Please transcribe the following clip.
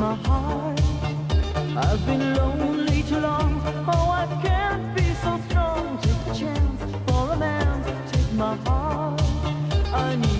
my heart. I've been lonely too long. Oh, I can't be so strong. Take a chance for a man. Take my heart. I need.